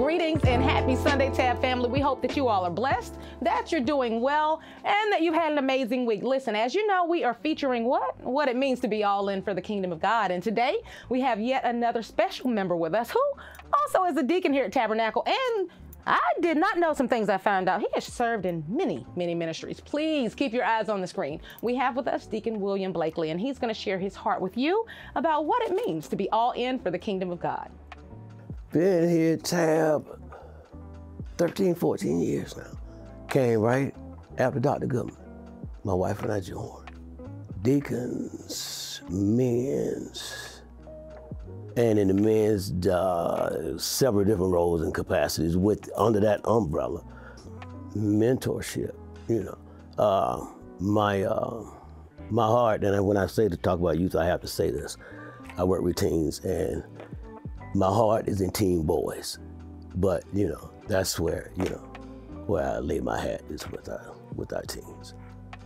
greetings and happy Sunday, Tab family. We hope that you all are blessed, that you're doing well, and that you've had an amazing week. Listen, as you know, we are featuring what? What it means to be all in for the kingdom of God. And today we have yet another special member with us who also is a deacon here at Tabernacle and I did not know some things I found out. He has served in many, many ministries. Please keep your eyes on the screen. We have with us Deacon William Blakely, and he's going to share his heart with you about what it means to be all in for the kingdom of God. Been here, Tab, 13, 14 years now. Came right after Dr. Goodman. My wife and I joined. Deacons, men's, and in the men's, uh, several different roles and capacities with under that umbrella. Mentorship, you know. Uh, my, uh, my heart, and when I say to talk about youth, I have to say this. I work with teens, and my heart is in teen boys, but you know that's where you know where I lay my hat is with our with our teens.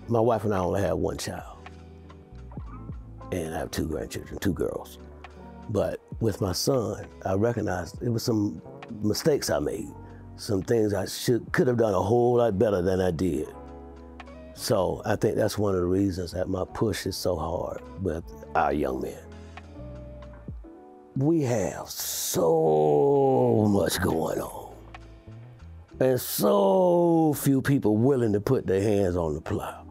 My wife and I only have one child, and I have two grandchildren, two girls. But with my son, I recognized it was some mistakes I made, some things I should could have done a whole lot better than I did. So I think that's one of the reasons that my push is so hard with our young men we have so much going on and so few people willing to put their hands on the plow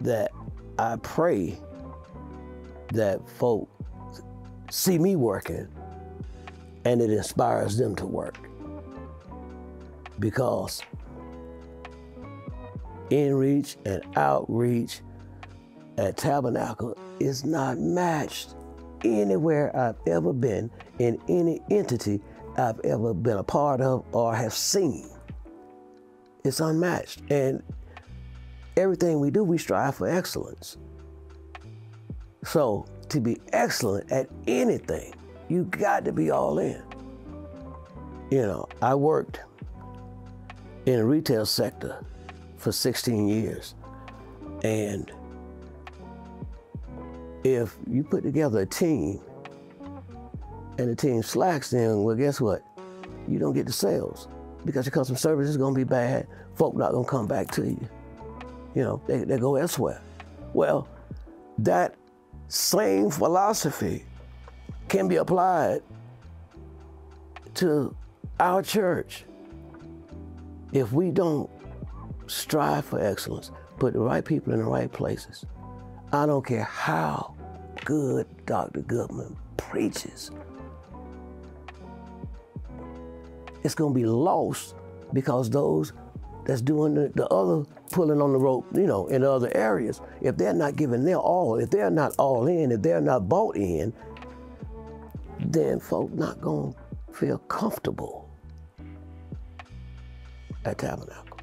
that I pray that folk see me working and it inspires them to work. Because in-reach and outreach at Tabernacle is not matched anywhere I've ever been, in any entity I've ever been a part of or have seen. It's unmatched. And everything we do, we strive for excellence. So to be excellent at anything, you got to be all in. You know, I worked in the retail sector for 16 years. And if you put together a team and the team slacks, then well, guess what? You don't get the sales because your customer service is going to be bad. Folk not to come back to you. You know, they, they go elsewhere. Well, that same philosophy can be applied to our church if we don't strive for excellence, put the right people in the right places. I don't care how good Dr. Goodman preaches, it's going to be lost because those that's doing the, the other pulling on the rope, you know, in other areas, if they're not giving their all, if they're not all in, if they're not bought in, then folk not going to feel comfortable at Tabernacle.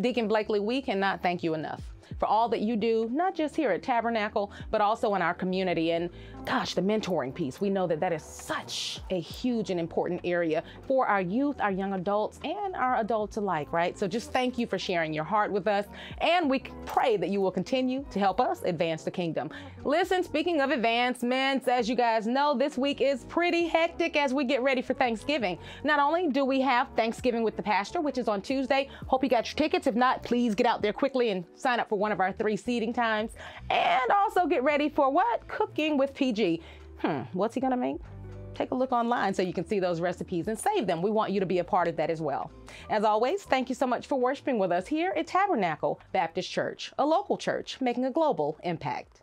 Deacon Blakely, we cannot thank you enough for all that you do, not just here at Tabernacle, but also in our community. And gosh, the mentoring piece, we know that that is such a huge and important area for our youth, our young adults, and our adults alike, right? So just thank you for sharing your heart with us. And we pray that you will continue to help us advance the kingdom. Listen, speaking of advancements, as you guys know, this week is pretty hectic as we get ready for Thanksgiving. Not only do we have Thanksgiving with the pastor, which is on Tuesday. Hope you got your tickets. If not, please get out there quickly and sign up for one of our three seating times. And also get ready for what? Cooking with PG. Hmm, what's he gonna make? Take a look online so you can see those recipes and save them. We want you to be a part of that as well. As always, thank you so much for worshiping with us here at Tabernacle Baptist Church, a local church making a global impact.